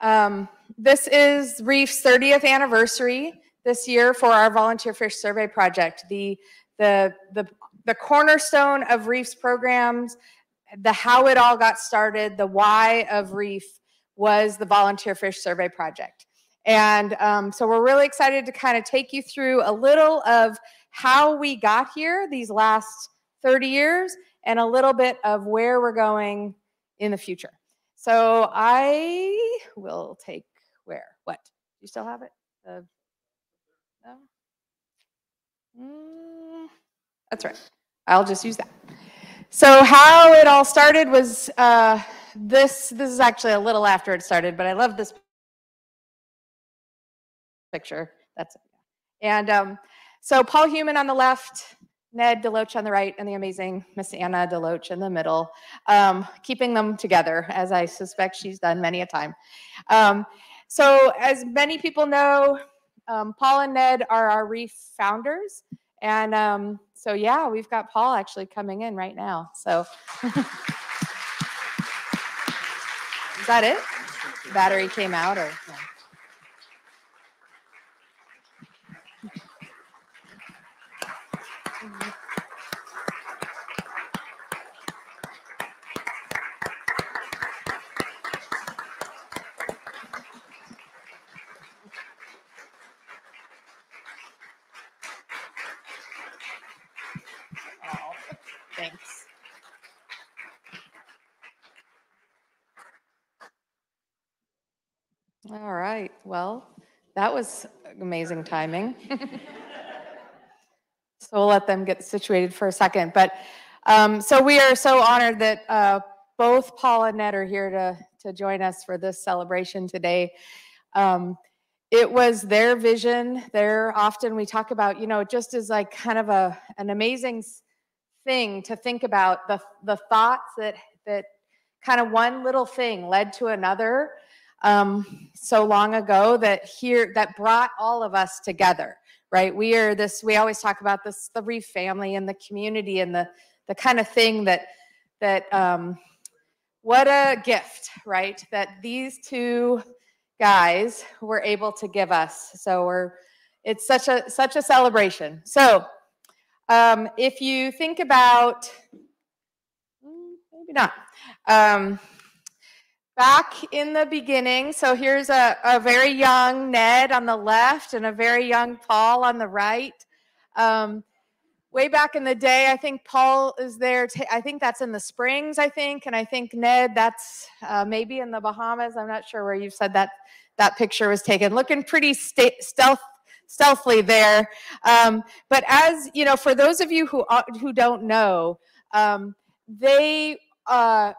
Um, this is Reef's 30th anniversary this year for our volunteer fish survey project. The, the, the, the cornerstone of Reef's programs, the how it all got started, the why of Reef was the volunteer fish survey project. And um, so we're really excited to kind of take you through a little of how we got here these last 30 years and a little bit of where we're going in the future. So I will take where? What? You still have it? The, no? Mm, that's right. I'll just use that. So how it all started was uh, this. This is actually a little after it started, but I love this picture. That's it. And um, so Paul Humann on the left, Ned DeLoach on the right, and the amazing Miss Anna DeLoach in the middle, um, keeping them together, as I suspect she's done many a time. Um, so as many people know, um, Paul and Ned are our Reef founders. And um, so, yeah, we've got Paul actually coming in right now. So, is that it? Battery came out or? All right. Well, that was amazing timing. so we'll let them get situated for a second. But um, so we are so honored that uh, both Paul and Ned are here to, to join us for this celebration today. Um, it was their vision. They're often we talk about, you know, just as like kind of a an amazing thing to think about the the thoughts that that kind of one little thing led to another um, so long ago that here that brought all of us together right? We are this we always talk about this the reef family and the community and the the kind of thing that that um, what a gift right? That these two guys were able to give us. So we're it's such a such a celebration. So um, if you think about mm, maybe not um, back in the beginning, so here's a, a very young Ned on the left and a very young Paul on the right. Um, way back in the day, I think Paul is there. I think that's in the Springs, I think, and I think Ned, that's uh, maybe in the Bahamas. I'm not sure where you said that that picture was taken. Looking pretty stealth stealthily there. Um, but as you know, for those of you who uh, who don't know, um, they uh,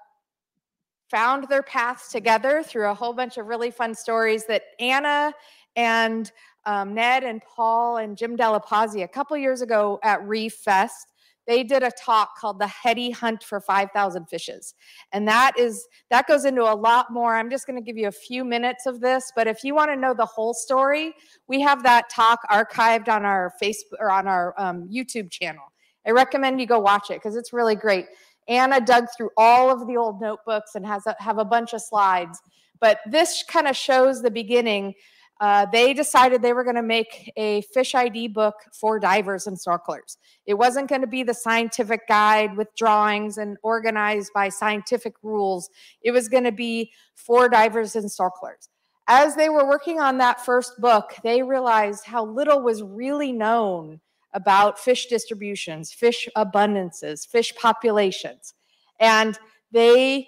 found their paths together through a whole bunch of really fun stories that Anna and um, Ned and Paul and Jim Della Pazzi a couple years ago at Reef Fest. They did a talk called the Heady Hunt for 5,000 Fishes. And that is that goes into a lot more. I'm just going to give you a few minutes of this, but if you want to know the whole story, we have that talk archived on our Facebook or on our um, YouTube channel. I recommend you go watch it because it's really great. Anna dug through all of the old notebooks and has a, have a bunch of slides. But this kind of shows the beginning. Uh, they decided they were going to make a fish ID book for divers and snorkelers. It wasn't going to be the scientific guide with drawings and organized by scientific rules. It was going to be for divers and snorkelers. As they were working on that first book, they realized how little was really known about fish distributions, fish abundances, fish populations. And they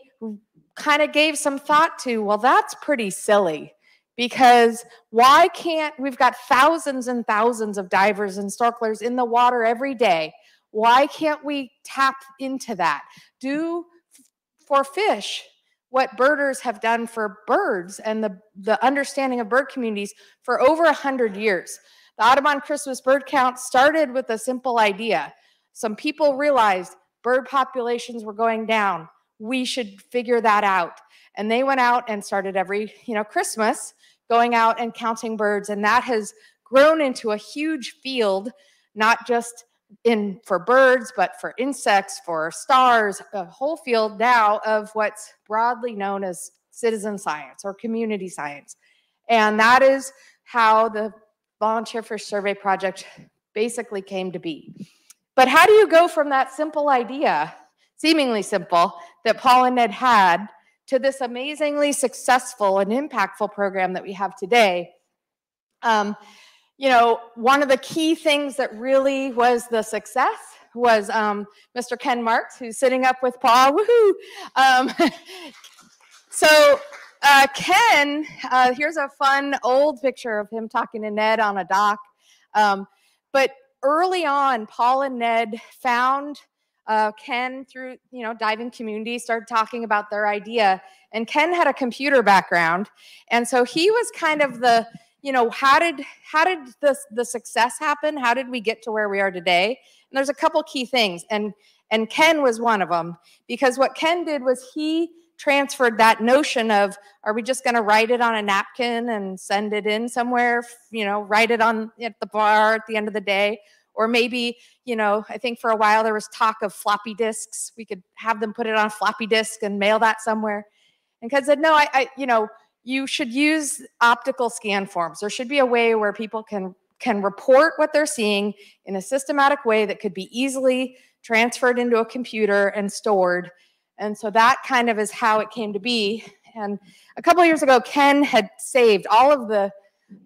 kind of gave some thought to, well, that's pretty silly because why can't we've got thousands and thousands of divers and snorkelers in the water every day? Why can't we tap into that? Do for fish what birders have done for birds and the, the understanding of bird communities for over a hundred years. The Audubon Christmas bird count started with a simple idea. Some people realized bird populations were going down. We should figure that out. And they went out and started every, you know, Christmas going out and counting birds. And that has grown into a huge field, not just in for birds, but for insects, for stars, a whole field now of what's broadly known as citizen science or community science. And that is how the Volunteer for Survey Project basically came to be. But how do you go from that simple idea, seemingly simple, that Paul and Ned had to this amazingly successful and impactful program that we have today? Um, you know, one of the key things that really was the success was um, Mr. Ken Marks, who's sitting up with Paul. Woohoo! Um, so uh, Ken, uh, here's a fun old picture of him talking to Ned on a dock. Um, but early on, Paul and Ned found uh, Ken through, you know, diving community, started talking about their idea. And Ken had a computer background. And so he was kind of the, you know, how did how did the, the success happen? How did we get to where we are today? And there's a couple key things. And and Ken was one of them because what Ken did was he transferred that notion of are we just going to write it on a napkin and send it in somewhere you know write it on at the bar at the end of the day? Or maybe you know i think for a while there was talk of floppy disks. We could have them put it on a floppy disk and mail that somewhere. And ken said no I, I you know you should use optical scan forms. There should be a way where people can can report what they're seeing in a systematic way that could be easily transferred into a computer and stored and so that kind of is how it came to be. And a couple years ago, Ken had saved all of the,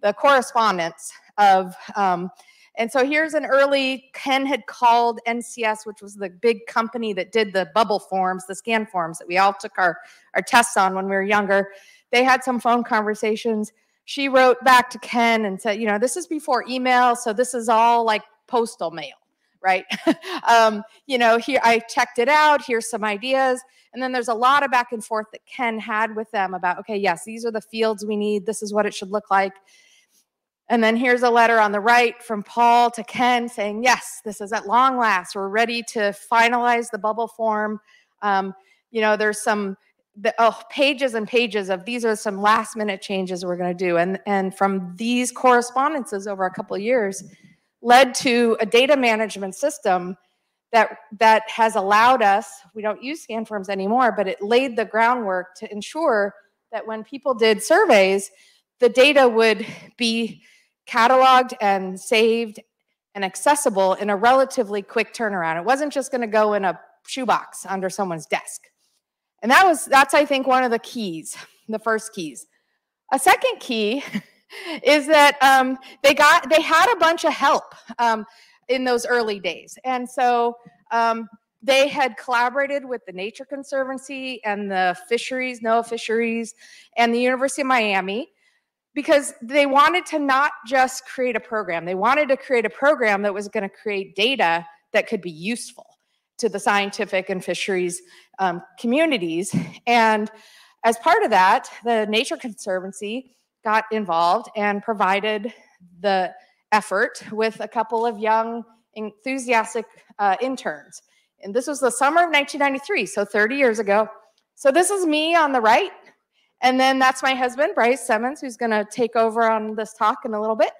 the correspondence of, um, and so here's an early, Ken had called NCS, which was the big company that did the bubble forms, the scan forms that we all took our, our tests on when we were younger. They had some phone conversations. She wrote back to Ken and said, you know, this is before email, so this is all like postal mail right? um, you know, here I checked it out. Here's some ideas. And then there's a lot of back and forth that Ken had with them about, okay, yes, these are the fields we need. This is what it should look like. And then here's a letter on the right from Paul to Ken saying, yes, this is at long last. We're ready to finalize the bubble form. Um, you know, there's some the, oh, pages and pages of these are some last minute changes we're going to do. And, and from these correspondences over a couple of years, led to a data management system that that has allowed us we don't use scan forms anymore but it laid the groundwork to ensure that when people did surveys the data would be cataloged and saved and accessible in a relatively quick turnaround. It wasn't just going to go in a shoebox under someone's desk. And that was that's i think one of the keys the first keys. A second key is that um, they got they had a bunch of help um, in those early days, and so um, they had collaborated with the Nature Conservancy and the fisheries, NOAA Fisheries, and the University of Miami because they wanted to not just create a program, they wanted to create a program that was going to create data that could be useful to the scientific and fisheries um, communities. And as part of that, the Nature Conservancy got involved and provided the effort with a couple of young, enthusiastic uh, interns. And this was the summer of 1993, so 30 years ago. So this is me on the right. And then that's my husband, Brice Semmens, who's going to take over on this talk in a little bit.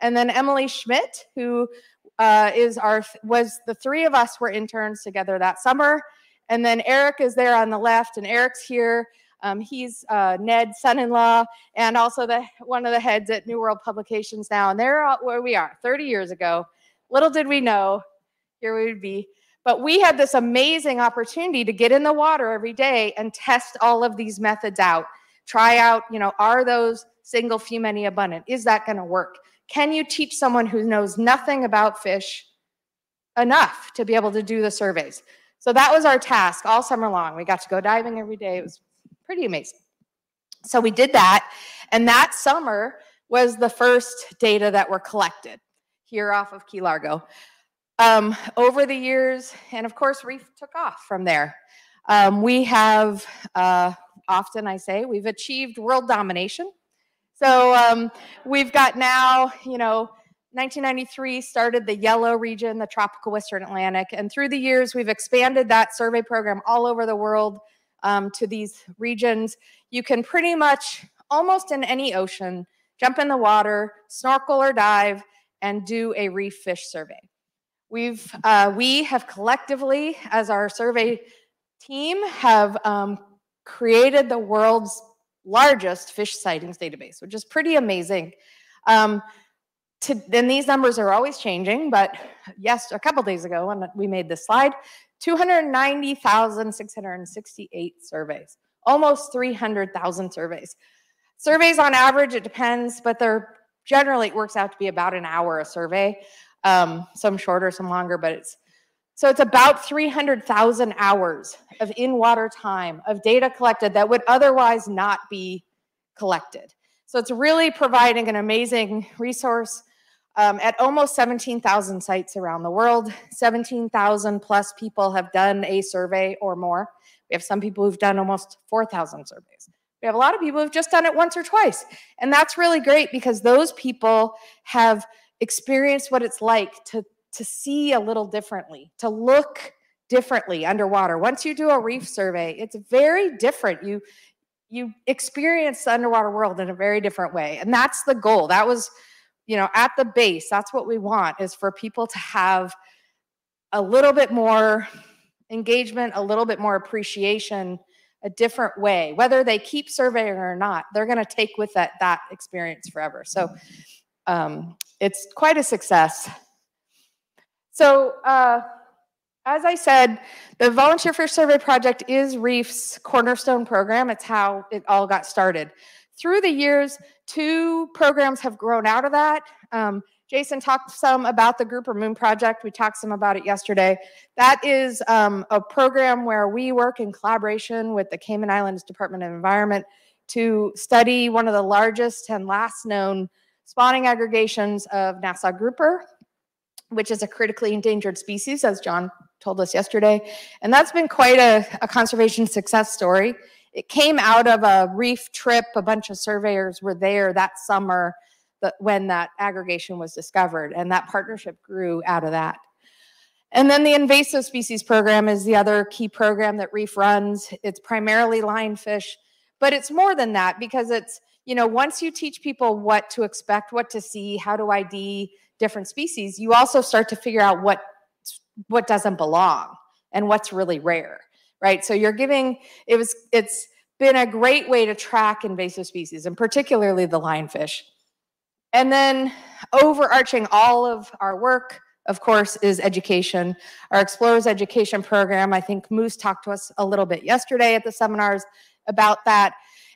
And then Emily Schmitt, who uh, is our was the three of us were interns together that summer. And then Eric is there on the left, and Eric's here um, he's uh, Ned's son-in-law and also the one of the heads at New World Publications now. And they're where we are 30 years ago. Little did we know here we would be. But we had this amazing opportunity to get in the water every day and test all of these methods out. Try out, you know, are those single, few, many abundant? Is that going to work? Can you teach someone who knows nothing about fish enough to be able to do the surveys? So that was our task all summer long. We got to go diving every day. It was pretty amazing. So we did that. And that summer was the first data that were collected here off of Key Largo. Um, over the years, and of course, Reef took off from there. Um, we have, uh, often I say, we've achieved world domination. So um, we've got now, you know, 1993 started the yellow region, the tropical Western Atlantic, and through the years, we've expanded that survey program all over the world um, to these regions, you can pretty much almost in any ocean jump in the water, snorkel or dive, and do a reef fish survey. We've uh, we have collectively, as our survey team, have um, created the world's largest fish sightings database, which is pretty amazing. Um, to, these numbers are always changing, but yes, a couple days ago when we made this slide, 290,668 surveys, almost 300,000 surveys. Surveys on average, it depends, but they're generally, it works out to be about an hour a survey. Um, some shorter, some longer, but it's so it's about 300,000 hours of in-water time of data collected that would otherwise not be collected. So it's really providing an amazing resource um, at almost 17,000 sites around the world. 17,000 plus people have done a survey or more. We have some people who've done almost 4,000 surveys. We have a lot of people who've just done it once or twice. And that's really great because those people have experienced what it's like to to see a little differently, to look differently underwater. Once you do a reef survey, it's very different. You you experience the underwater world in a very different way. And that's the goal. That was, you know, at the base, that's what we want is for people to have a little bit more engagement, a little bit more appreciation, a different way. Whether they keep surveying or not, they're going to take with that that experience forever. So um, it's quite a success. So uh, as I said, the Volunteer Fish Survey Project is Reef's cornerstone program. It's how it all got started. Through the years, two programs have grown out of that. Um, Jason talked some about the Grouper Moon Project. We talked some about it yesterday. That is um, a program where we work in collaboration with the Cayman Islands Department of Environment to study one of the largest and last known spawning aggregations of Nassau grouper which is a critically endangered species, as John told us yesterday. And that's been quite a, a conservation success story. It came out of a reef trip. A bunch of surveyors were there that summer when that aggregation was discovered, and that partnership grew out of that. And then the invasive species program is the other key program that Reef runs. It's primarily lionfish, but it's more than that because it's, you know, once you teach people what to expect, what to see, how to ID, different species, you also start to figure out what what doesn't belong and what's really rare, right? So you're giving it was it's been a great way to track invasive species and particularly the lionfish. And then overarching all of our work, of course, is education. Our Explorers Education Program, I think Moose talked to us a little bit yesterday at the seminars about that.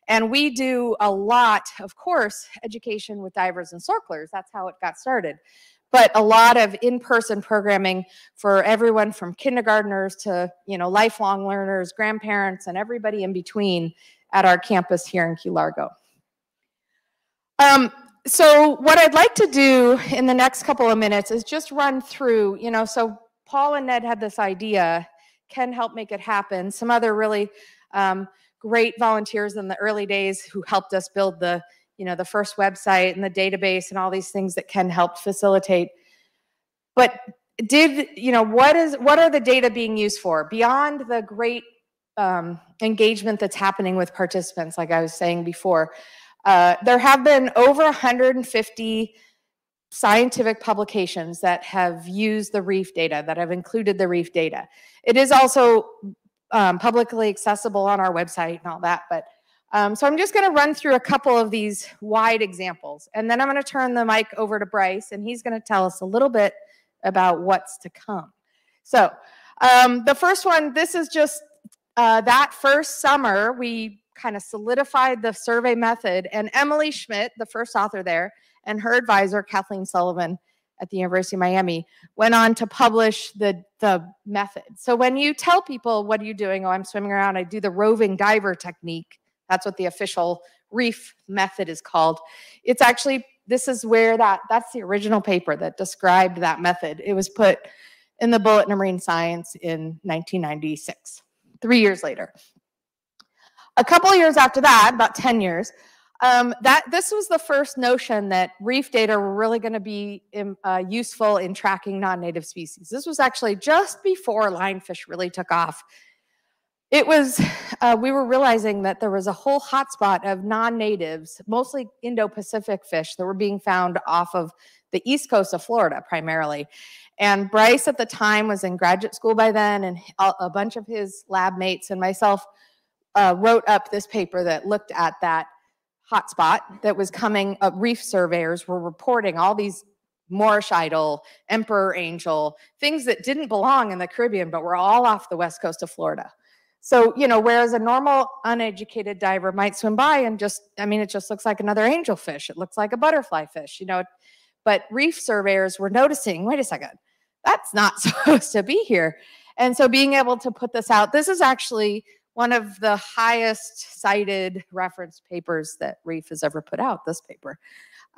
And we do a lot, of course, education with divers and snorkelers. That's how it got started. But a lot of in-person programming for everyone from kindergartners to, you know, lifelong learners, grandparents, and everybody in between at our campus here in Key Largo. Um, so what I'd like to do in the next couple of minutes is just run through, you know, so Paul and Ned had this idea, Ken helped make it happen. Some other really um, great volunteers in the early days who helped us build the you know the first website and the database and all these things that can help facilitate but did you know what is what are the data being used for beyond the great um, engagement that's happening with participants like i was saying before uh, there have been over 150 scientific publications that have used the reef data that have included the reef data it is also um, publicly accessible on our website and all that. But um, so I'm just going to run through a couple of these wide examples, and then I'm going to turn the mic over to Brice, and he's going to tell us a little bit about what's to come. So um, the first one, this is just uh, that first summer we kind of solidified the survey method, and Emily Schmitt, the first author there, and her advisor Kathleen Sullivan at the University of Miami, went on to publish the, the method. So when you tell people, what are you doing? Oh, I'm swimming around. I do the roving diver technique. That's what the official reef method is called. It's actually, this is where that, that's the original paper that described that method. It was put in the Bulletin of Marine Science in 1996, three years later. A couple years after that, about 10 years, um, that this was the first notion that reef data were really going to be um, uh, useful in tracking non-native species. This was actually just before lionfish really took off. It was, uh, we were realizing that there was a whole hotspot of non-natives, mostly Indo-Pacific fish that were being found off of the east coast of Florida primarily. And Brice at the time was in graduate school by then, and a bunch of his lab mates and myself uh, wrote up this paper that looked at that hotspot that was coming up. Reef surveyors were reporting all these Moorish idol, emperor angel, things that didn't belong in the Caribbean, but were all off the west coast of Florida. So, you know, whereas a normal uneducated diver might swim by and just, I mean, it just looks like another angelfish. It looks like a butterfly fish, you know. But reef surveyors were noticing, wait a second, that's not supposed to be here. And so being able to put this out, this is actually one of the highest cited reference papers that Reef has ever put out, this paper.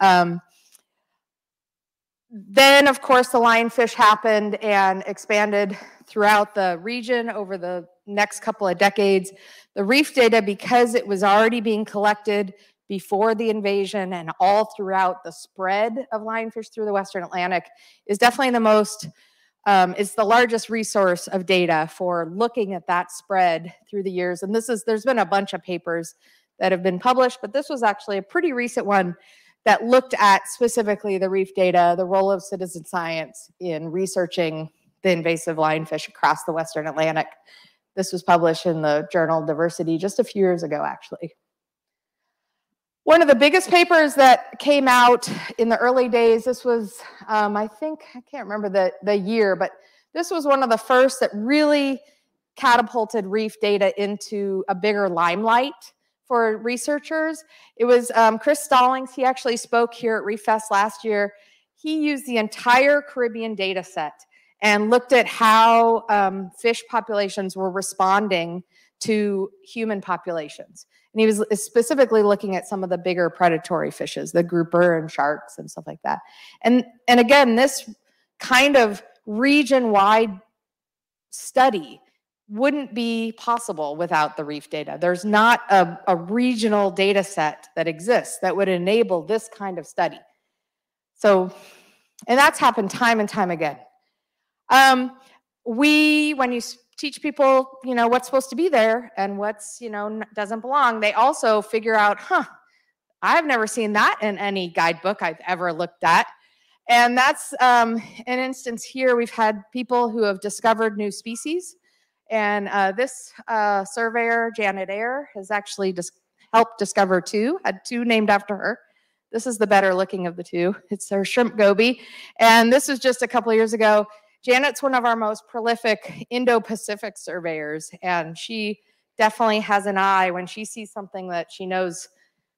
Um, then, of course, the lionfish happened and expanded throughout the region over the next couple of decades. The reef data, because it was already being collected before the invasion and all throughout the spread of lionfish through the Western Atlantic, is definitely the most, um, it's the largest resource of data for looking at that spread through the years. And this is, there's been a bunch of papers that have been published, but this was actually a pretty recent one that looked at specifically the reef data, the role of citizen science in researching the invasive lionfish across the Western Atlantic. This was published in the journal Diversity just a few years ago, actually. One of the biggest papers that came out in the early days, this was, um, I think, I can't remember the, the year, but this was one of the first that really catapulted reef data into a bigger limelight for researchers. It was um, Chris Stallings. He actually spoke here at ReefFest last year. He used the entire Caribbean data set and looked at how um, fish populations were responding to human populations. And he was specifically looking at some of the bigger predatory fishes, the grouper and sharks and stuff like that. And, and again, this kind of region-wide study wouldn't be possible without the reef data. There's not a, a, regional data set that exists that would enable this kind of study. So, and that's happened time and time again. Um, we, when you teach people, you know, what's supposed to be there and what's, you know, doesn't belong, they also figure out, huh, I've never seen that in any guidebook I've ever looked at. And that's um, an instance here. We've had people who have discovered new species and uh, this uh, surveyor, Janet Eyre, has actually dis helped discover two, had two named after her. This is the better looking of the two. It's her shrimp goby. And this was just a couple years ago. Janet's one of our most prolific Indo-Pacific surveyors, and she definitely has an eye when she sees something that she knows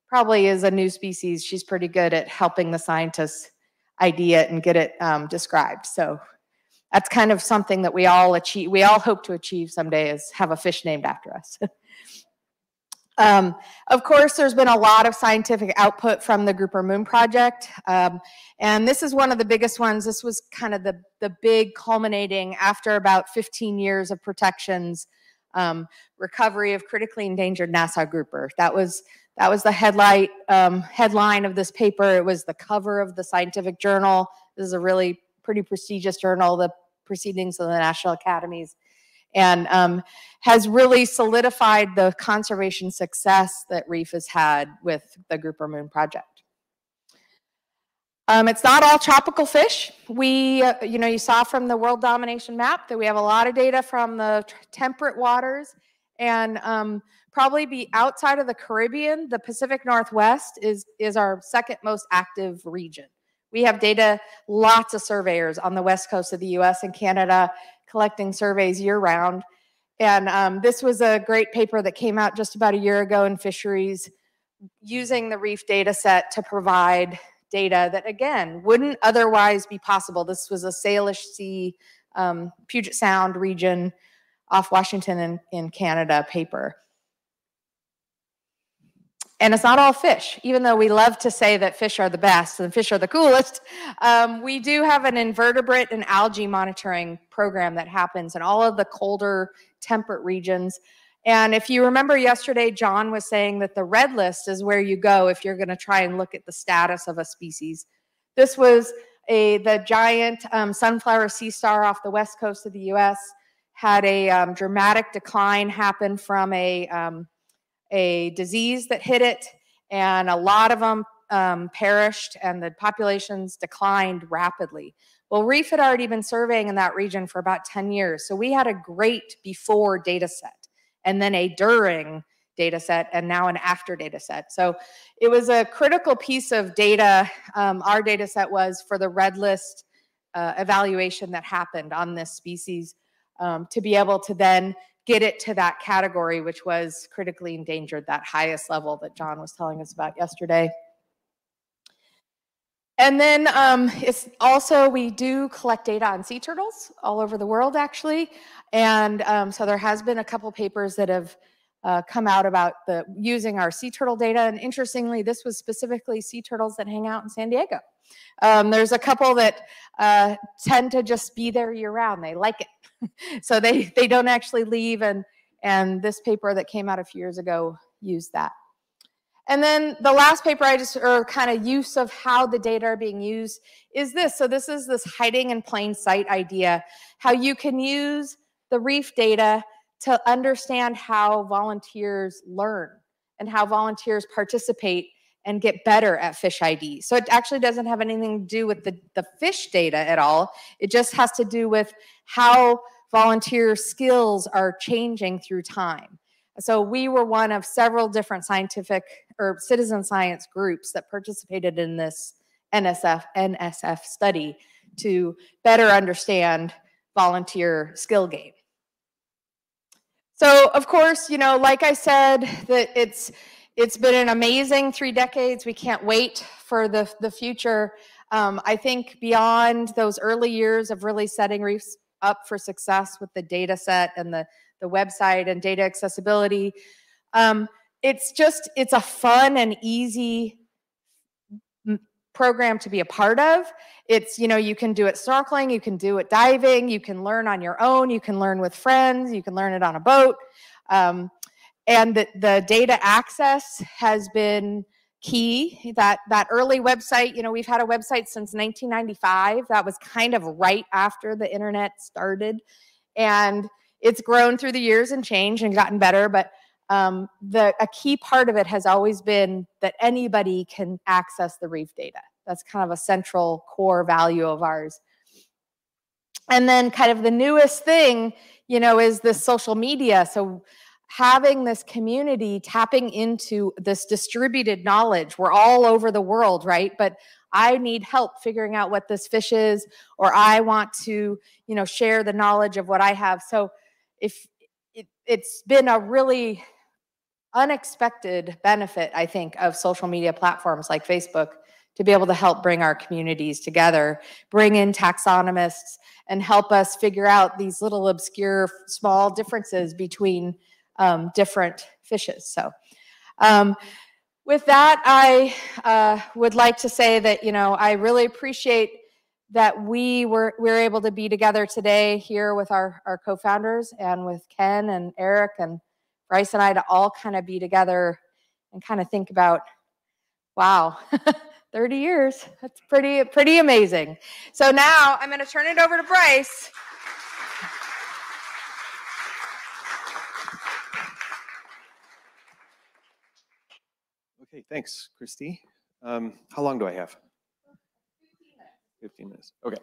probably is a new species. She's pretty good at helping the scientists idea it and get it um, described. So that's kind of something that we all achieve, we all hope to achieve someday is have a fish named after us. um, of course, there's been a lot of scientific output from the Grouper Moon Project. Um, and this is one of the biggest ones. This was kind of the, the big culminating after about 15 years of protections, um, recovery of critically endangered Nassau grouper. That was that was the headlight um, headline of this paper. It was the cover of the scientific journal. This is a really pretty prestigious journal. The proceedings of the National Academies and um, has really solidified the conservation success that Reef has had with the Grouper Moon Project. Um, it's not all tropical fish. We, uh, you know, you saw from the world domination map that we have a lot of data from the temperate waters and um, probably be outside of the Caribbean, the Pacific Northwest is, is our second most active region. We have data, lots of surveyors on the west coast of the US and Canada collecting surveys year round. And um, this was a great paper that came out just about a year ago in fisheries using the reef data set to provide data that, again, wouldn't otherwise be possible. This was a Salish Sea, um, Puget Sound region off Washington in, in Canada paper. And it's not all fish, even though we love to say that fish are the best and fish are the coolest. Um, we do have an invertebrate and algae monitoring program that happens in all of the colder temperate regions. And if you remember yesterday, John was saying that the red list is where you go if you're going to try and look at the status of a species. This was a the giant um, sunflower sea star off the west coast of the U.S. had a um, dramatic decline happen from a um, a disease that hit it, and a lot of them um, perished, and the populations declined rapidly. Well, Reef had already been surveying in that region for about 10 years, so we had a great before data set and then a during data set and now an after data set. So it was a critical piece of data, um, our data set was for the red list uh, evaluation that happened on this species um, to be able to then get it to that category, which was critically endangered, that highest level that John was telling us about yesterday. And then um, it's also, we do collect data on sea turtles all over the world, actually. And um, so there has been a couple papers that have uh, come out about the using our sea turtle data. And interestingly, this was specifically sea turtles that hang out in San Diego. Um, there's a couple that uh, tend to just be there year round. They like it. so they, they don't actually leave. And, and this paper that came out a few years ago used that. And then the last paper I just, or kind of use of how the data are being used is this. So this is this hiding in plain sight idea, how you can use the reef data to understand how volunteers learn and how volunteers participate and get better at fish ID. So it actually doesn't have anything to do with the, the fish data at all. It just has to do with how volunteer skills are changing through time. So we were one of several different scientific or citizen science groups that participated in this NSF NSF study to better understand volunteer skill gain. So of course, you know, like I said, that it's it's been an amazing three decades. We can't wait for the the future. Um, I think beyond those early years of really setting reefs up for success with the data set and the the website and data accessibility. Um, it's just, it's a fun and easy program to be a part of. It's, you know, you can do it snorkeling, you can do it diving, you can learn on your own, you can learn with friends, you can learn it on a boat. Um, and the, the data access has been key that that early website you know we've had a website since 1995 that was kind of right after the internet started and it's grown through the years and changed and gotten better, but um, the a key part of it has always been that anybody can access the reef data. That's kind of a central core value of ours. And then kind of the newest thing, you know, is this social media. So having this community tapping into this distributed knowledge. We're all over the world, right? But I need help figuring out what this fish is, or I want to, you know, share the knowledge of what I have. So if it, it's been a really unexpected benefit, I think, of social media platforms like Facebook to be able to help bring our communities together, bring in taxonomists, and help us figure out these little obscure small differences between um, different fishes. So, um, with that, I uh, would like to say that, you know, I really appreciate that we were we were able to be together today here with our our co-founders and with Ken and Eric and Brice and I to all kind of be together and kind of think about wow 30 years. That's pretty pretty amazing. So now I'm going to turn it over to Brice Okay, thanks, Christy. Um, how long do I have? 15 minutes. Okay.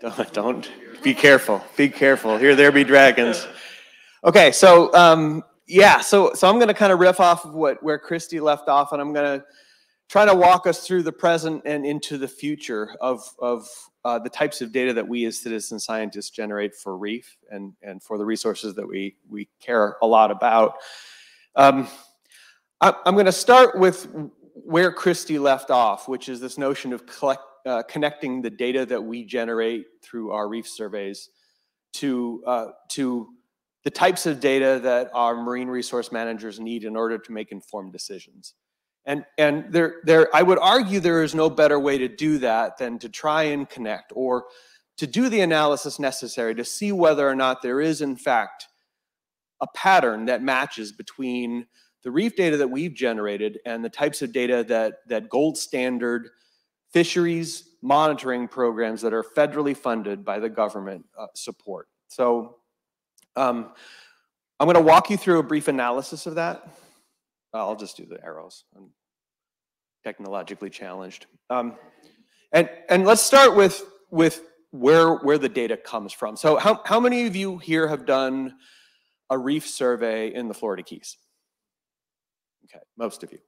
don't, don't be careful. Be careful. Here there be dragons. Okay, so um, yeah, so so I'm going to kind of riff off of what where Christy left off, and I'm going to try to walk us through the present and into the future of of uh, the types of data that we as citizen scientists generate for Reef and and for the resources that we we care a lot about. Um, I, I'm going to start with where Christy left off, which is this notion of collect, uh, connecting the data that we generate through our reef surveys to, uh, to the types of data that our marine resource managers need in order to make informed decisions. And, and there, there, I would argue there is no better way to do that than to try and connect or to do the analysis necessary to see whether or not there is, in fact, a pattern that matches between the reef data that we've generated and the types of data that, that gold standard fisheries monitoring programs that are federally funded by the government uh, support. So um, I'm going to walk you through a brief analysis of that. I'll just do the arrows. I'm technologically challenged. Um, and, and let's start with, with where, where the data comes from. So how, how many of you here have done a reef survey in the Florida Keys? Okay, most of you.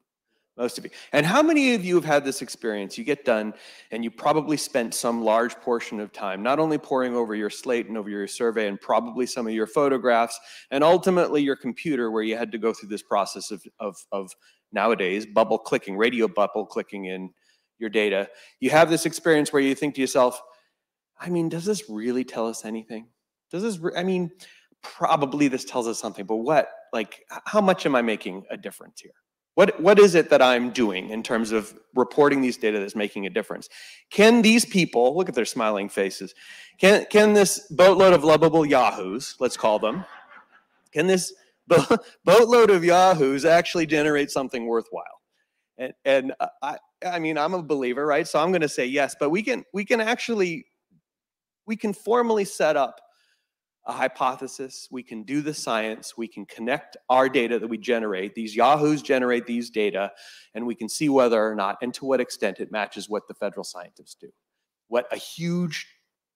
Most of you. And how many of you have had this experience? You get done and you probably spent some large portion of time not only poring over your slate and over your survey and probably some of your photographs and ultimately your computer where you had to go through this process of, of, of nowadays bubble clicking, radio bubble clicking in your data. You have this experience where you think to yourself, I mean, does this really tell us anything? Does this, I mean, probably this tells us something, but what, like, how much am I making a difference here? What, what is it that I'm doing in terms of reporting these data that's making a difference? Can these people, look at their smiling faces, can, can this boatload of lovable yahoos, let's call them, can this bo boatload of yahoos actually generate something worthwhile? And, and uh, I, I mean, I'm a believer, right? So I'm going to say yes, but we can, we can actually, we can formally set up a hypothesis, we can do the science, we can connect our data that we generate, these Yahoos generate these data, and we can see whether or not and to what extent it matches what the federal scientists do. What a huge,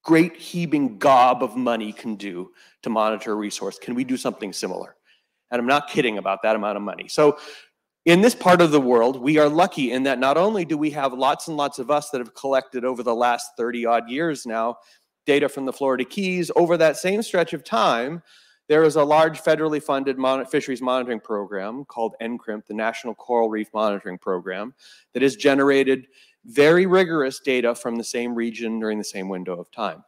great heaving gob of money can do to monitor a resource. Can we do something similar? And I'm not kidding about that amount of money. So in this part of the world, we are lucky in that not only do we have lots and lots of us that have collected over the last 30 odd years now data from the Florida Keys. Over that same stretch of time, there is a large federally funded mon fisheries monitoring program called NCRMP, the National Coral Reef Monitoring Program, that has generated very rigorous data from the same region during the same window of time.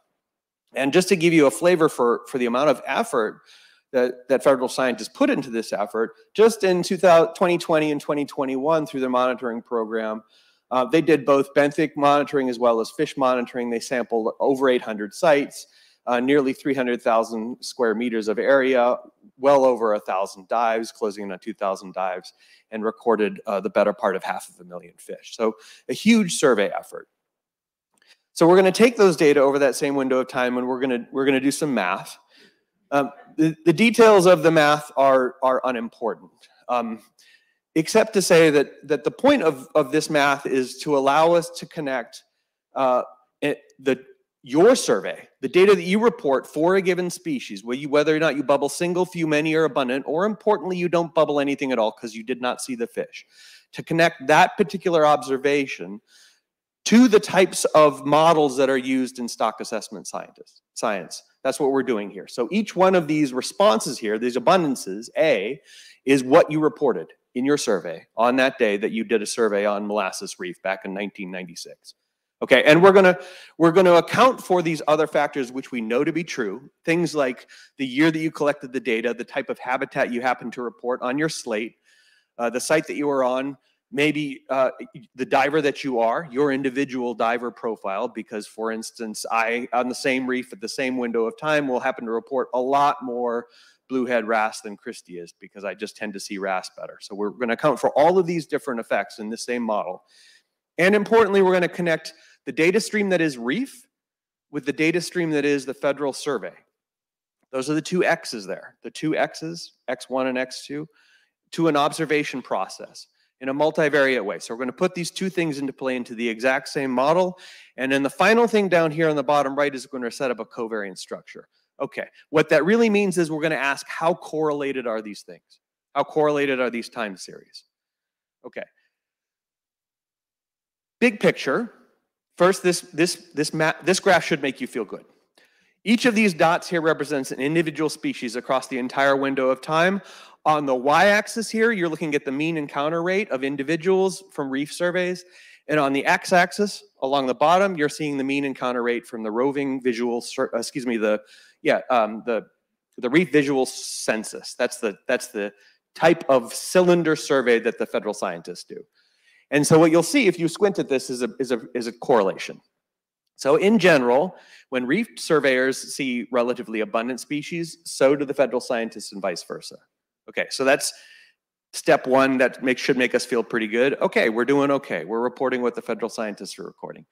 And just to give you a flavor for, for the amount of effort that, that federal scientists put into this effort, just in 2020 and 2021 through their monitoring program, uh, they did both benthic monitoring as well as fish monitoring. They sampled over 800 sites, uh, nearly 300,000 square meters of area, well over 1,000 dives, closing in on 2,000 dives, and recorded uh, the better part of half of a million fish. So a huge survey effort. So we're going to take those data over that same window of time, and we're going to we're going to do some math. Um, the, the details of the math are are unimportant. Um, except to say that, that the point of, of this math is to allow us to connect uh, it, the, your survey, the data that you report for a given species, whether or not you bubble single, few, many, or abundant, or importantly, you don't bubble anything at all because you did not see the fish. To connect that particular observation to the types of models that are used in stock assessment scientists, science. That's what we're doing here. So each one of these responses here, these abundances, A, is what you reported in your survey on that day that you did a survey on molasses reef back in 1996. Okay, and we're gonna we're gonna account for these other factors which we know to be true. Things like the year that you collected the data, the type of habitat you happen to report on your slate, uh, the site that you were on, maybe uh, the diver that you are, your individual diver profile. Because, for instance, I on the same reef at the same window of time will happen to report a lot more bluehead wrasse than Christy is because I just tend to see wrasse better. So we're going to account for all of these different effects in the same model. And importantly, we're going to connect the data stream that is reef with the data stream that is the federal survey. Those are the two X's there, the two X's, X1 and X2, to an observation process in a multivariate way. So we're going to put these two things into play into the exact same model. And then the final thing down here on the bottom right is going to set up a covariance structure. Okay, what that really means is we're going to ask how correlated are these things? How correlated are these time series? Okay. Big picture. First, this, this, this, map, this graph should make you feel good. Each of these dots here represents an individual species across the entire window of time. On the y-axis here, you're looking at the mean encounter rate of individuals from reef surveys. And on the x-axis, along the bottom, you're seeing the mean encounter rate from the roving visual, uh, excuse me, the yeah, um, the the reef visual census. That's the that's the type of cylinder survey that the federal scientists do. And so what you'll see if you squint at this is a is a is a correlation. So in general, when reef surveyors see relatively abundant species, so do the federal scientists and vice versa. Okay, so that's step one that make, should make us feel pretty good. Okay, we're doing okay. We're reporting what the federal scientists are recording.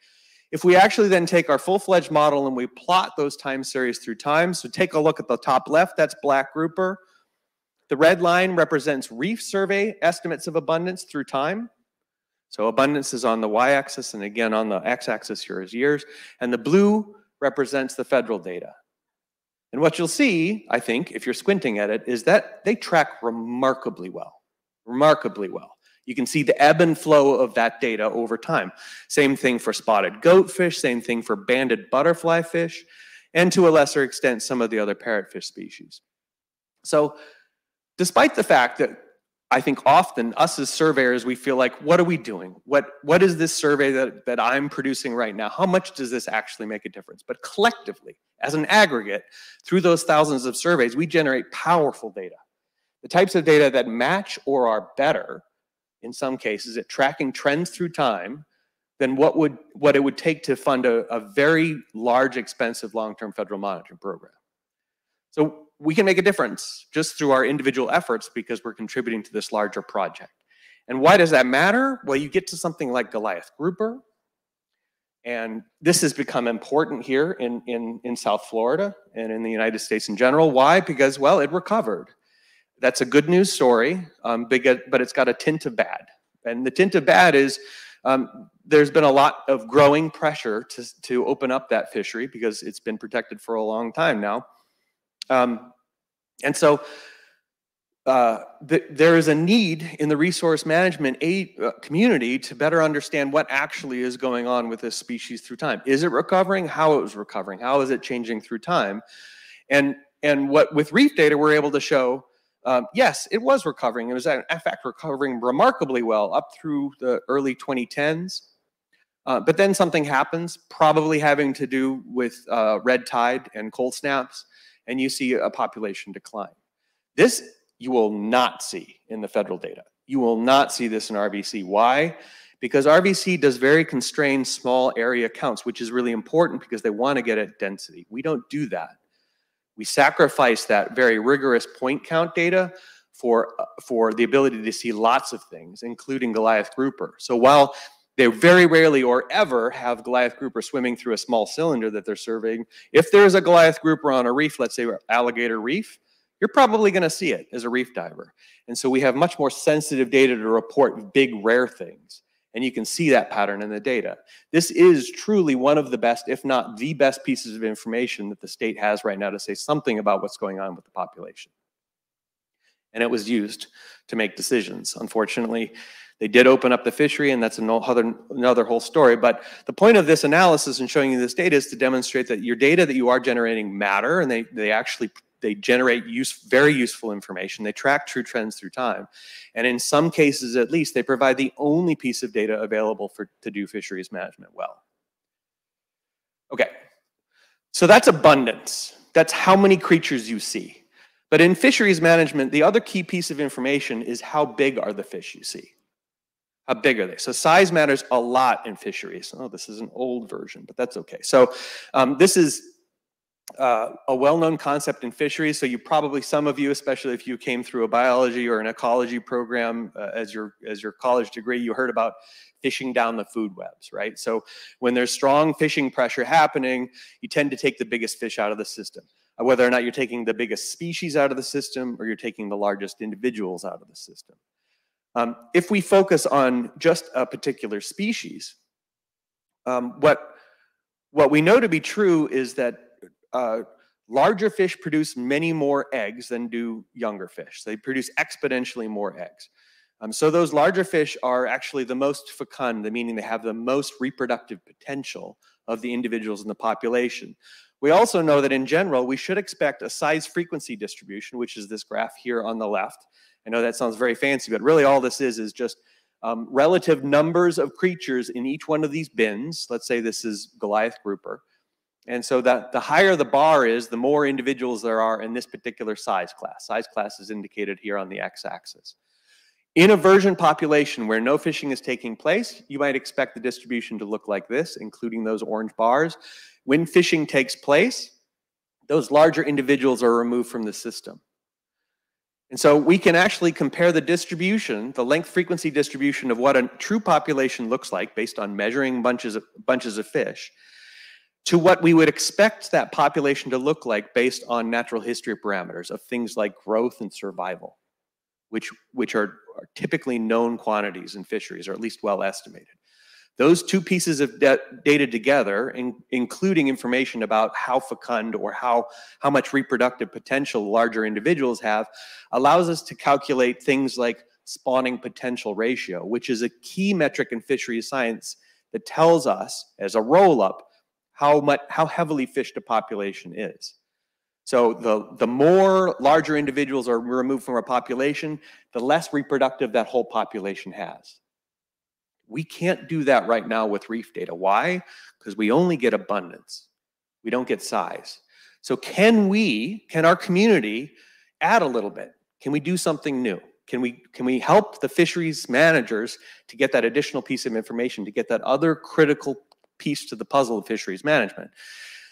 If we actually then take our full-fledged model and we plot those time series through time, so take a look at the top left, that's black grouper. The red line represents reef survey estimates of abundance through time. So abundance is on the y-axis, and again on the x-axis here is years. And the blue represents the federal data. And what you'll see, I think, if you're squinting at it, is that they track remarkably well, remarkably well. You can see the ebb and flow of that data over time. Same thing for spotted goatfish, same thing for banded butterfly fish, and to a lesser extent, some of the other parrotfish species. So despite the fact that I think often us as surveyors, we feel like, what are we doing? What, what is this survey that, that I'm producing right now? How much does this actually make a difference? But collectively, as an aggregate, through those thousands of surveys, we generate powerful data. The types of data that match or are better in some cases at tracking trends through time than what would what it would take to fund a, a very large, expensive long-term federal monitoring program. So we can make a difference just through our individual efforts because we're contributing to this larger project. And why does that matter? Well, you get to something like Goliath grouper, and this has become important here in, in, in South Florida and in the United States in general. Why? Because, well, it recovered that's a good news story, um, but it's got a tint of bad. And the tint of bad is um, there's been a lot of growing pressure to, to open up that fishery because it's been protected for a long time now. Um, and so uh, th there is a need in the resource management aid, uh, community to better understand what actually is going on with this species through time. Is it recovering? How it was recovering? How is it changing through time? And and what with reef data we're able to show um, yes, it was recovering. It was, in fact, recovering remarkably well up through the early 2010s. Uh, but then something happens, probably having to do with uh, red tide and cold snaps, and you see a population decline. This you will not see in the federal data. You will not see this in RVC. Why? Because RVC does very constrained small area counts, which is really important because they want to get at density. We don't do that. We sacrifice that very rigorous point count data for, for the ability to see lots of things, including Goliath grouper. So while they very rarely or ever have Goliath grouper swimming through a small cylinder that they're surveying, if there is a Goliath grouper on a reef, let's say alligator reef, you're probably going to see it as a reef diver. And so we have much more sensitive data to report big, rare things. And you can see that pattern in the data. This is truly one of the best, if not the best pieces of information that the state has right now to say something about what's going on with the population. And it was used to make decisions. Unfortunately, they did open up the fishery, and that's another, another whole story. But the point of this analysis and showing you this data is to demonstrate that your data that you are generating matter, and they, they actually they generate use, very useful information. They track true trends through time. And in some cases, at least, they provide the only piece of data available for, to do fisheries management well. Okay, so that's abundance. That's how many creatures you see. But in fisheries management, the other key piece of information is how big are the fish you see? How big are they? So size matters a lot in fisheries. Oh, this is an old version, but that's okay. So um, this is uh, a well-known concept in fisheries. So you probably, some of you, especially if you came through a biology or an ecology program uh, as your as your college degree, you heard about fishing down the food webs, right? So when there's strong fishing pressure happening, you tend to take the biggest fish out of the system. Uh, whether or not you're taking the biggest species out of the system or you're taking the largest individuals out of the system. Um, if we focus on just a particular species, um, what what we know to be true is that uh, larger fish produce many more eggs than do younger fish. They produce exponentially more eggs. Um, so those larger fish are actually the most fecund, meaning they have the most reproductive potential of the individuals in the population. We also know that in general, we should expect a size frequency distribution, which is this graph here on the left. I know that sounds very fancy, but really all this is is just um, relative numbers of creatures in each one of these bins. Let's say this is Goliath grouper. And so that the higher the bar is, the more individuals there are in this particular size class. Size class is indicated here on the x-axis. In a virgin population where no fishing is taking place, you might expect the distribution to look like this, including those orange bars. When fishing takes place, those larger individuals are removed from the system. And so we can actually compare the distribution, the length frequency distribution of what a true population looks like based on measuring bunches of, bunches of fish to what we would expect that population to look like based on natural history parameters of things like growth and survival, which, which are, are typically known quantities in fisheries, or at least well estimated. Those two pieces of data together, in, including information about how fecund or how, how much reproductive potential larger individuals have, allows us to calculate things like spawning potential ratio, which is a key metric in fisheries science that tells us, as a roll-up, how much how heavily fished a population is. So the, the more larger individuals are removed from a population, the less reproductive that whole population has. We can't do that right now with reef data. Why? Because we only get abundance. We don't get size. So can we, can our community add a little bit? Can we do something new? Can we, can we help the fisheries managers to get that additional piece of information, to get that other critical piece to the puzzle of fisheries management?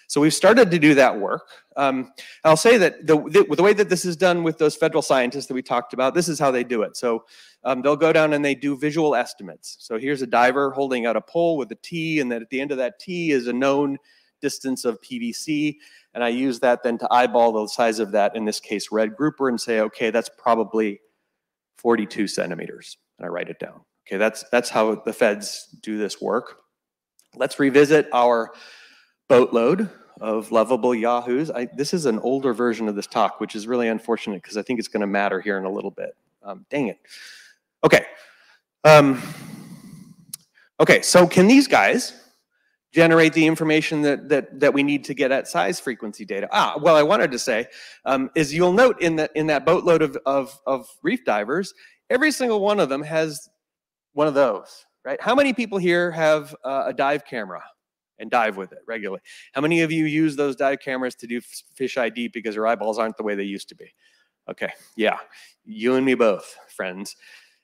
So we've started to do that work. Um, I'll say that the, the, the, way that this is done with those federal scientists that we talked about, this is how they do it. So um, they'll go down and they do visual estimates. So here's a diver holding out a pole with a T, and then at the end of that T is a known distance of PVC. And I use that then to eyeball the size of that, in this case, red grouper, and say, okay, that's probably 42 centimeters. And I write it down. Okay, that's, that's how the feds do this work. Let's revisit our boatload of lovable yahoos. I, this is an older version of this talk, which is really unfortunate because I think it's going to matter here in a little bit. Um, dang it. Okay. Um, okay, so can these guys generate the information that, that, that we need to get at size frequency data? Ah, well, I wanted to say um, is you'll note in, the, in that boatload of, of, of reef divers, every single one of them has one of those, right? How many people here have uh, a dive camera? and dive with it regularly. How many of you use those dive cameras to do fish ID because your eyeballs aren't the way they used to be? Okay, yeah, you and me both, friends.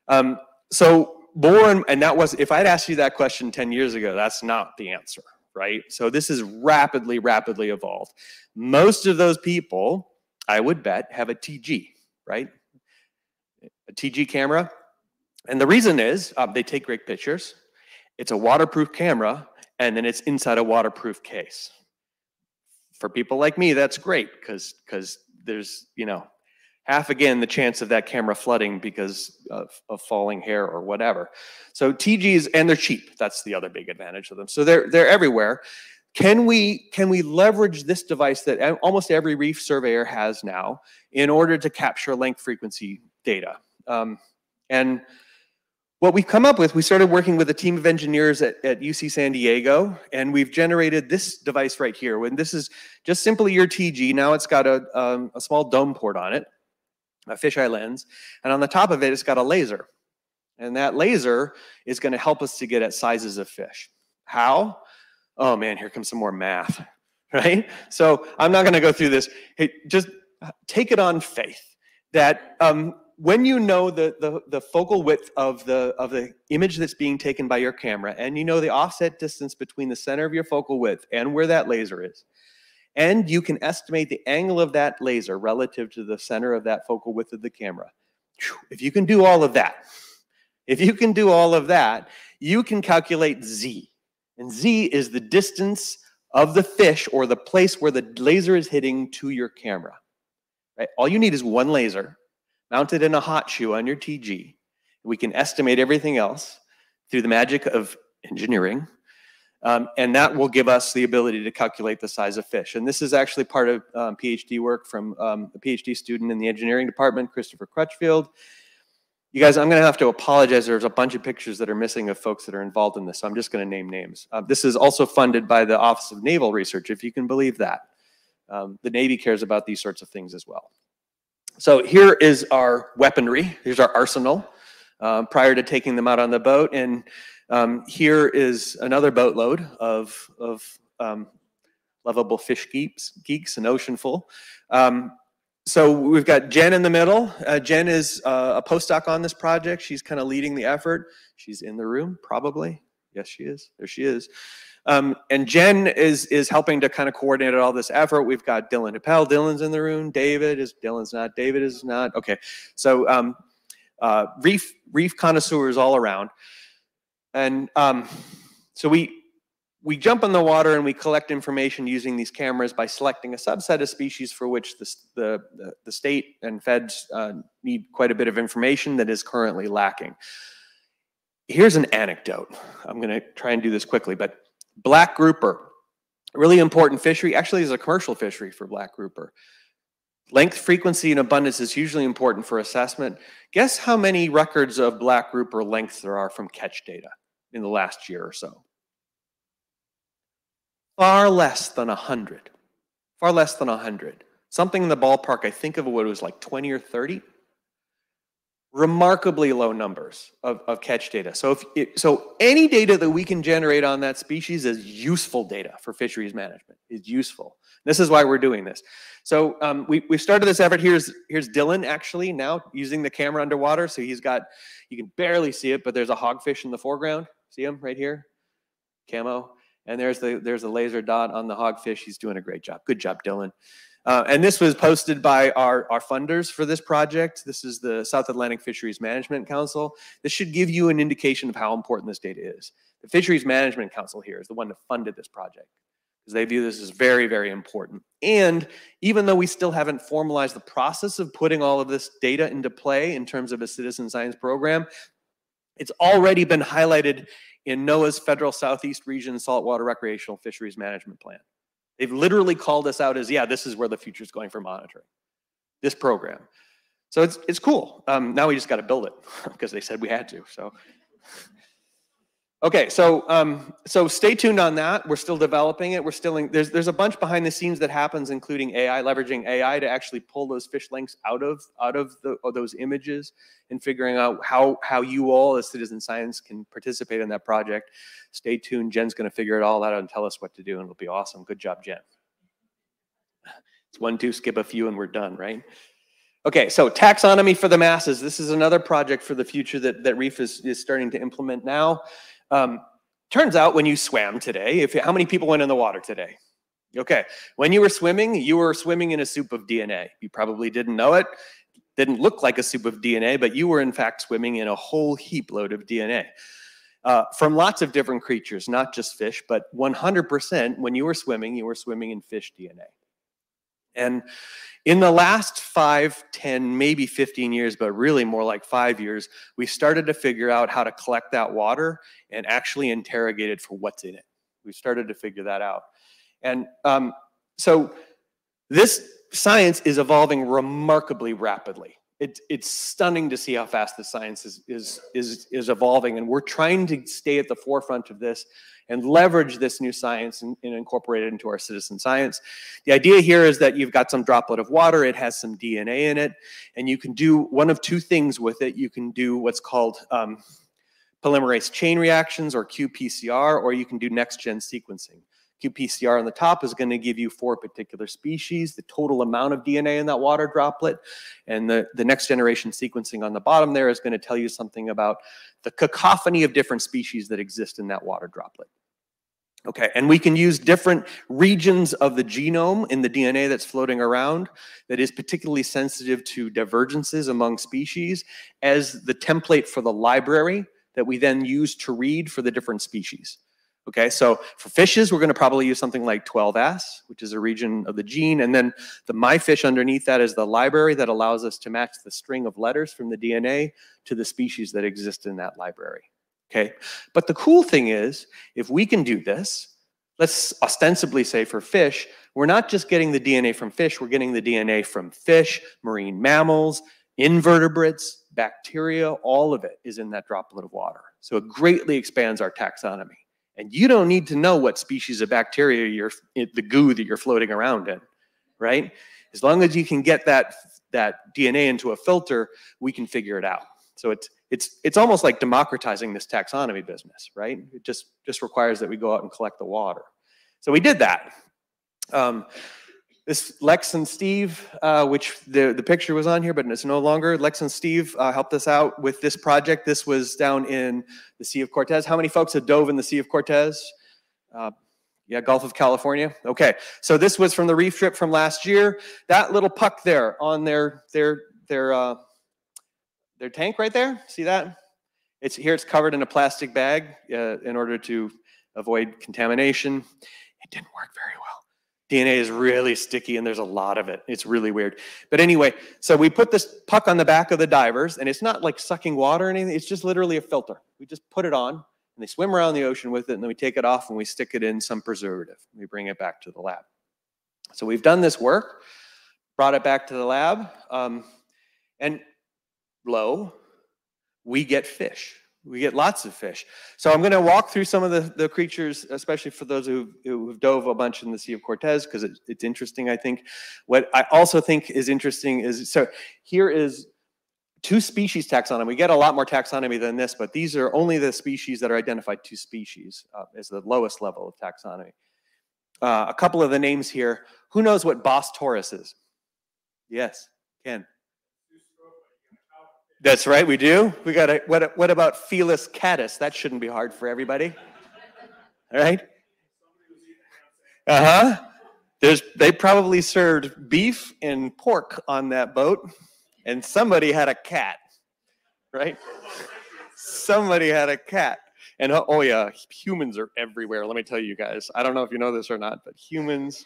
Um, so born, and that was, if I'd asked you that question 10 years ago, that's not the answer, right? So this is rapidly, rapidly evolved. Most of those people, I would bet, have a TG, right? A TG camera. And the reason is um, they take great pictures. It's a waterproof camera, and then it's inside a waterproof case. For people like me, that's great because because there's you know half again the chance of that camera flooding because of, of falling hair or whatever. So TGs and they're cheap. That's the other big advantage of them. So they're they're everywhere. Can we can we leverage this device that almost every reef surveyor has now in order to capture length frequency data? Um, and what we've come up with, we started working with a team of engineers at, at UC San Diego, and we've generated this device right here. When this is just simply your TG, now it's got a, um, a small dome port on it, a fisheye lens, and on the top of it, it's got a laser. And that laser is going to help us to get at sizes of fish. How? Oh man, here comes some more math, right? So I'm not going to go through this. Hey, just take it on faith that um, when you know the, the, the, focal width of the, of the image that's being taken by your camera, and you know the offset distance between the center of your focal width and where that laser is, and you can estimate the angle of that laser relative to the center of that focal width of the camera. If you can do all of that, if you can do all of that, you can calculate Z. And Z is the distance of the fish or the place where the laser is hitting to your camera. Right? All you need is one laser mounted in a hot shoe on your TG. We can estimate everything else through the magic of engineering. Um, and that will give us the ability to calculate the size of fish. And this is actually part of um, PhD work from um, a PhD student in the engineering department, Christopher Crutchfield. You guys, I'm going to have to apologize. There's a bunch of pictures that are missing of folks that are involved in this. So I'm just going to name names. Uh, this is also funded by the Office of Naval Research, if you can believe that. Um, the Navy cares about these sorts of things as well. So here is our weaponry. Here's our arsenal uh, prior to taking them out on the boat. And um, here is another boatload of, of um, lovable fish geeks, geeks an ocean full. Um, so we've got Jen in the middle. Uh, Jen is uh, a postdoc on this project. She's kind of leading the effort. She's in the room, probably. Yes, she is. There she is. Um, and Jen is is helping to kind of coordinate all this effort. We've got Dylan Appel. Dylan's in the room. David is Dylan's not. David is not. Okay, so um, uh, reef reef connoisseurs all around, and um, so we we jump in the water and we collect information using these cameras by selecting a subset of species for which the the, the state and feds uh, need quite a bit of information that is currently lacking here's an anecdote. I'm going to try and do this quickly, but black grouper, really important fishery, actually is a commercial fishery for black grouper. Length, frequency, and abundance is hugely important for assessment. Guess how many records of black grouper length there are from catch data in the last year or so? Far less than 100. Far less than 100. Something in the ballpark, I think of what it was like 20 or 30 remarkably low numbers of, of catch data. So if it, so any data that we can generate on that species is useful data for fisheries management, is useful. This is why we're doing this. So um, we, we started this effort. Here's, here's Dylan actually now using the camera underwater. So he's got, you can barely see it, but there's a hogfish in the foreground. See him right here? Camo. And there's the, there's a laser dot on the hogfish. He's doing a great job. Good job, Dylan. Uh, and this was posted by our, our funders for this project. This is the South Atlantic Fisheries Management Council. This should give you an indication of how important this data is. The Fisheries Management Council here is the one that funded this project because they view this as very, very important. And even though we still haven't formalized the process of putting all of this data into play in terms of a citizen science program, it's already been highlighted in NOAA's Federal Southeast Region Saltwater Recreational Fisheries Management Plan. They've literally called us out as, yeah, this is where the future is going for monitoring, this program. So it's, it's cool. Um, now we just got to build it because they said we had to. So, okay, so um, so stay tuned on that. We're still developing it. We're still in, there's there's a bunch behind the scenes that happens, including AI, leveraging AI to actually pull those fish links out of out of, the, of those images and figuring out how how you all as citizen science can participate in that project. Stay tuned. Jen's going to figure it all out and tell us what to do, and it'll be awesome. Good job, Jen. It's one, two, skip a few, and we're done, right? Okay, so taxonomy for the masses. This is another project for the future that, that Reef is, is starting to implement now. Um, turns out when you swam today, if how many people went in the water today? Okay, when you were swimming, you were swimming in a soup of DNA. You probably didn't know it didn't look like a soup of DNA, but you were in fact swimming in a whole heap load of DNA. Uh, from lots of different creatures, not just fish, but 100% when you were swimming, you were swimming in fish DNA. And in the last five, 10, maybe 15 years, but really more like five years, we started to figure out how to collect that water and actually interrogate it for what's in it. We started to figure that out. And um, so this science is evolving remarkably rapidly. It, it's stunning to see how fast the science is, is, is, is evolving, and we're trying to stay at the forefront of this and leverage this new science and, and, incorporate it into our citizen science. The idea here is that you've got some droplet of water, it has some DNA in it, and you can do one of two things with it. You can do what's called um, polymerase chain reactions or qPCR, or you can do next-gen sequencing qPCR on the top is going to give you for particular species, the total amount of DNA in that water droplet. And the, the next generation sequencing on the bottom there is going to tell you something about the cacophony of different species that exist in that water droplet. Okay, and we can use different regions of the genome in the DNA that's floating around that is particularly sensitive to divergences among species as the template for the library that we then use to read for the different species. Okay, so for fishes, we're going to probably use something like 12S, which is a region of the gene. And then the MiFish underneath that is the library that allows us to match the string of letters from the DNA to the species that exist in that library. Okay, but the cool thing is, if we can do this, let's ostensibly say for fish, we're not just getting the DNA from fish, we're getting the DNA from fish, marine mammals, invertebrates, bacteria, all of it is in that droplet of water. So it greatly expands our taxonomy. And you don't need to know what species of bacteria you're, the goo that you're floating around in, right? As long as you can get that, that DNA into a filter, we can figure it out. So it's, it's, it's almost like democratizing this taxonomy business, right? It just, just requires that we go out and collect the water. So we did that. Um, this Lex and Steve, uh, which the, the picture was on here, but it's no longer. Lex and Steve uh, helped us out with this project. This was down in the Sea of Cortez. How many folks have dove in the Sea of Cortez? Uh, yeah, Gulf of California. Okay, so this was from the reef trip from last year. That little puck there on their their their uh, their tank right there. See that? It's here. It's covered in a plastic bag uh, in order to avoid contamination. It didn't work very well. DNA is really sticky and there's a lot of it. It's really weird. But anyway, so we put this puck on the back of the divers and it's not like sucking water or anything. It's just literally a filter. We just put it on and they swim around the ocean with it and then we take it off and we stick it in some preservative. We bring it back to the lab. So we've done this work, brought it back to the lab, um, and lo, we get fish. We get lots of fish. So I'm going to walk through some of the, the creatures, especially for those who, who dove a bunch in the Sea of Cortez, because it, it's interesting, I think. What I also think is interesting is, so here is two species taxonomy. We get a lot more taxonomy than this, but these are only the species that are identified two species uh, as the lowest level of taxonomy. Uh, a couple of the names here. Who knows what Bos taurus is? Yes, Ken. That's right, we do. We got a, what, what about Felis catus? That shouldn't be hard for everybody. All right? Uh-huh. There's, they probably served beef and pork on that boat, and somebody had a cat, right? Somebody had a cat. And oh yeah, humans are everywhere. Let me tell you guys. I don't know if you know this or not, but humans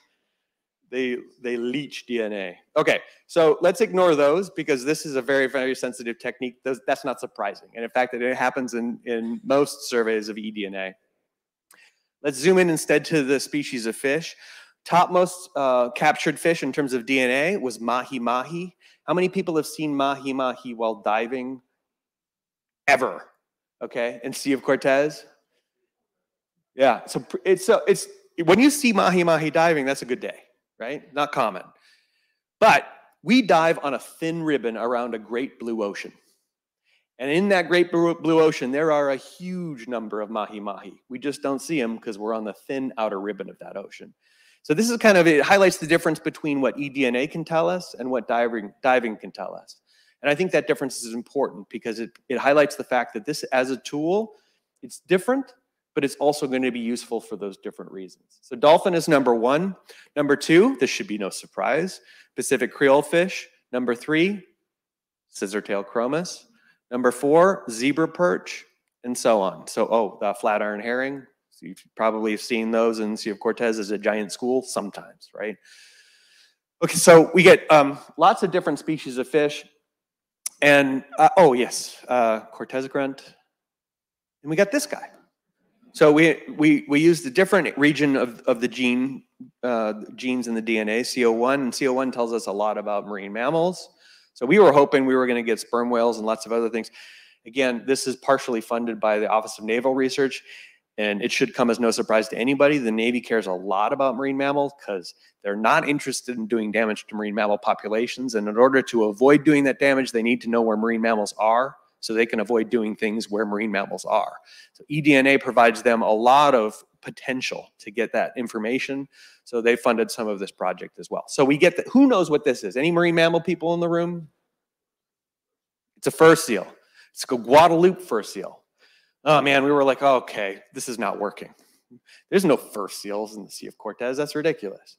they they leach DNA. Okay, so let's ignore those because this is a very very sensitive technique. Those, that's not surprising, and in fact, it happens in in most surveys of eDNA. Let's zoom in instead to the species of fish. Topmost uh, captured fish in terms of DNA was mahi mahi. How many people have seen mahi mahi while diving? Ever? Okay, in Sea of Cortez. Yeah, so it's so it's when you see mahi mahi diving, that's a good day right? Not common. But we dive on a thin ribbon around a great blue ocean. And in that great blue ocean, there are a huge number of mahi mahi. We just don't see them because we're on the thin outer ribbon of that ocean. So this is kind of, it highlights the difference between what eDNA can tell us and what diving, diving can tell us. And I think that difference is important because it, it highlights the fact that this as a tool, it's different, but it's also going to be useful for those different reasons. So dolphin is number one. Number two, this should be no surprise, Pacific Creole fish. Number three, scissortail chromis. Number four, zebra perch, and so on. So, oh, the flat iron herring. So you've probably seen those in Sea of Cortez as a giant school sometimes, right? Okay, so we get um, lots of different species of fish. And, uh, oh yes, uh, Cortez grunt. And we got this guy. So we, we, we used a different region of, of the gene, uh, genes in the DNA, CO1, and CO1 tells us a lot about marine mammals. So we were hoping we were going to get sperm whales and lots of other things. Again, this is partially funded by the Office of Naval Research, and it should come as no surprise to anybody. The Navy cares a lot about marine mammals because they're not interested in doing damage to marine mammal populations. And in order to avoid doing that damage, they need to know where marine mammals are so they can avoid doing things where marine mammals are. So eDNA provides them a lot of potential to get that information. So they funded some of this project as well. So we get that. Who knows what this is? Any marine mammal people in the room? It's a fur seal. It's a Guadalupe fur seal. Oh man, we were like, oh, okay, this is not working. There's no fur seals in the Sea of Cortez. That's ridiculous.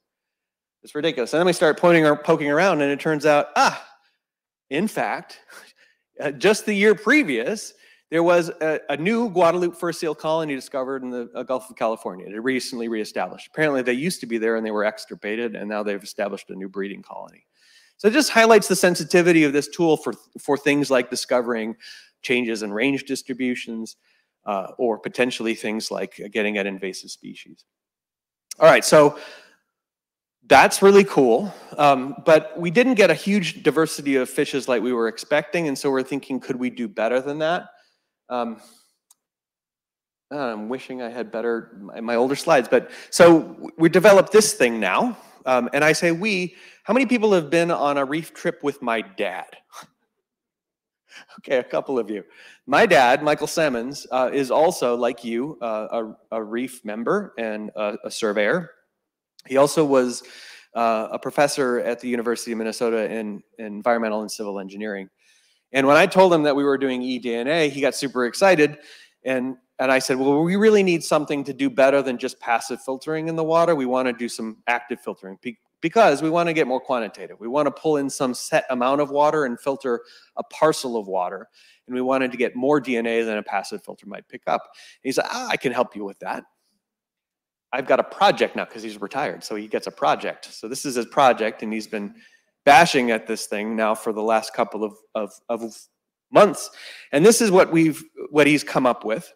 It's ridiculous. And then we start pointing or poking around, and it turns out, ah, in fact, uh, just the year previous, there was a, a, new Guadalupe fur seal colony discovered in the uh, Gulf of California. It recently reestablished. Apparently, they used to be there and they were extirpated, and now they've established a new breeding colony. So it just highlights the sensitivity of this tool for, for things like discovering changes in range distributions uh, or potentially things like getting at invasive species. All right, so that's really cool. Um, but we didn't get a huge diversity of fishes like we were expecting. And so we're thinking, could we do better than that? Um, I'm wishing I had better, my, my, older slides. But so we developed this thing now. Um, and I say we, how many people have been on a reef trip with my dad? okay, a couple of you. My dad, Michael Semmens, uh, is also, like you, uh, a, a, reef member and a, a surveyor. He also was uh, a professor at the University of Minnesota in, in, environmental and civil engineering. And when I told him that we were doing eDNA, he got super excited. And, and I said, well, we really need something to do better than just passive filtering in the water. We want to do some active filtering because we want to get more quantitative. We want to pull in some set amount of water and filter a parcel of water. And we wanted to get more DNA than a passive filter might pick up. And he said, ah, I can help you with that. I've got a project now because he's retired, so he gets a project. So this is his project, and he's been bashing at this thing now for the last couple of, of, of months. And this is what we've what he's come up with.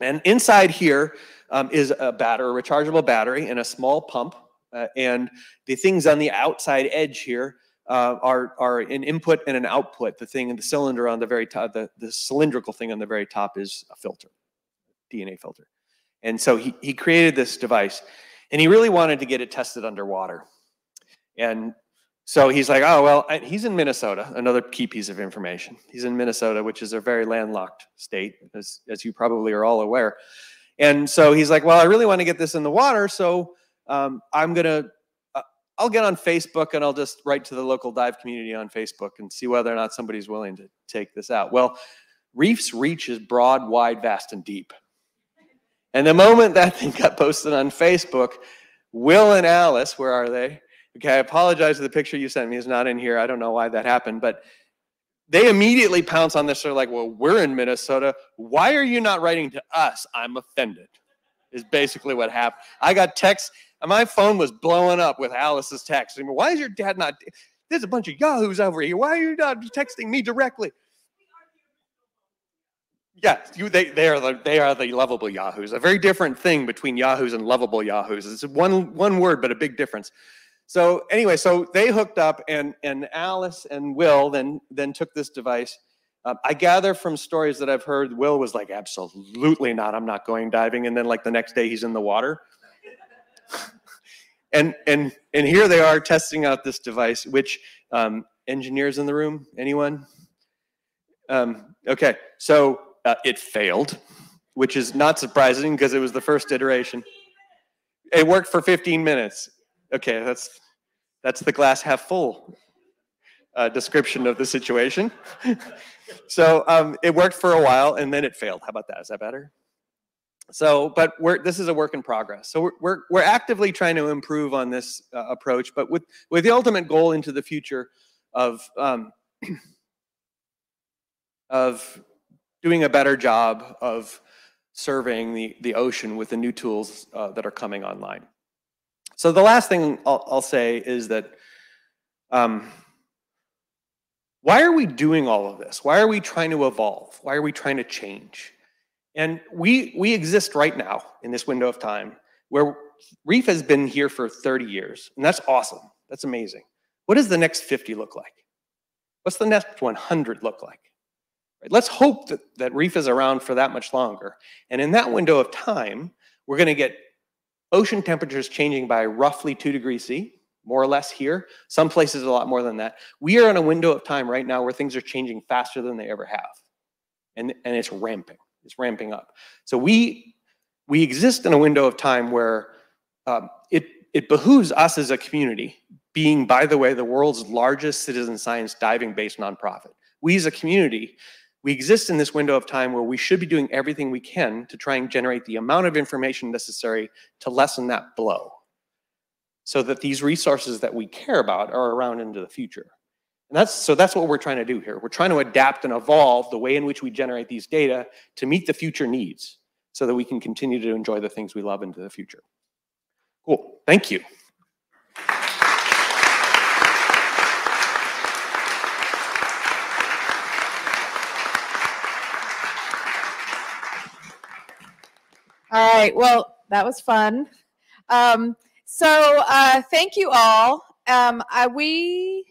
And inside here um, is a battery, a rechargeable battery, and a small pump. Uh, and the things on the outside edge here uh, are are an input and an output. The thing in the cylinder on the very top, the, the cylindrical thing on the very top is a filter, DNA filter. And so he, he created this device and he really wanted to get it tested underwater. And so he's like, oh, well, he's in Minnesota, another key piece of information. He's in Minnesota, which is a very landlocked state, as, as you probably are all aware. And so he's like, well, I really want to get this in the water, so um, I'm going to, uh, I'll get on Facebook and I'll just write to the local dive community on Facebook and see whether or not somebody's willing to take this out. Well, Reef's reach is broad, wide, vast, and deep. And the moment that thing got posted on Facebook, Will and Alice, where are they? Okay, I apologize for the picture you sent me is not in here. I don't know why that happened, but they immediately pounce on this. They're like, well, we're in Minnesota. Why are you not writing to us? I'm offended, is basically what happened. I got texts, and my phone was blowing up with Alice's text. I mean, why is your dad not? There's a bunch of yahoos over here. Why are you not texting me directly? Yes, you, they, they, are the, they are the lovable yahoos. A very different thing between yahoos and lovable yahoos. It's one, one word, but a big difference. So anyway, so they hooked up, and, and Alice and Will then, then took this device. Um, I gather from stories that I've heard, Will was like, absolutely not, I'm not going diving. And then like the next day he's in the water. and, and, and here they are testing out this device, which um, engineers in the room, anyone? Um, okay, so uh, it failed, which is not surprising because it was the first iteration. It worked for 15 minutes. Okay, that's that's the glass half full uh, description of the situation. so um, it worked for a while and then it failed. How about that? Is that better? So, but we're, this is a work in progress. So we're, we're, we're actively trying to improve on this uh, approach, but with, with the ultimate goal into the future of, um, of doing a better job of surveying the, the ocean with the new tools uh, that are coming online. So the last thing I'll, I'll say is that um, why are we doing all of this? Why are we trying to evolve? Why are we trying to change? And we, we exist right now in this window of time where Reef has been here for 30 years, and that's awesome. That's amazing. What does the next 50 look like? What's the next 100 look like? Right? Let's hope that, that reef is around for that much longer. And in that window of time, we're going to get ocean temperatures changing by roughly 2 degrees C, more or less here. Some places a lot more than that. We are in a window of time right now where things are changing faster than they ever have. And, and it's ramping. It's ramping up. So we, we exist in a window of time where um, it, it behooves us as a community, being, by the way, the world's largest citizen science diving-based nonprofit. We as a community we exist in this window of time where we should be doing everything we can to try and generate the amount of information necessary to lessen that blow so that these resources that we care about are around into the future. And that's so that's what we're trying to do here. We're trying to adapt and evolve the way in which we generate these data to meet the future needs so that we can continue to enjoy the things we love into the future. Cool. Thank you. All right. Well, that was fun. Um, so uh, thank you all. Um, I, we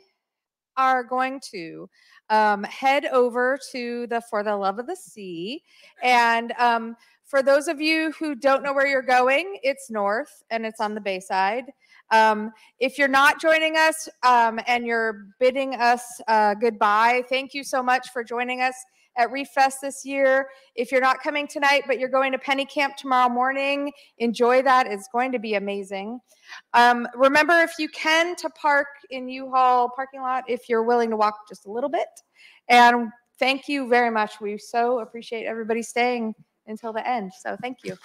are going to um, head over to the For the Love of the Sea. And um, for those of you who don't know where you're going, it's north and it's on the Bayside. Um, if you're not joining us um, and you're bidding us uh, goodbye, thank you so much for joining us at Reef Fest this year. If you're not coming tonight, but you're going to Pennekamp tomorrow morning, enjoy that. It's going to be amazing. Um, remember, if you can, to park in U-Haul parking lot if you're willing to walk just a little bit. And thank you very much. We so appreciate everybody staying until the end. So thank you.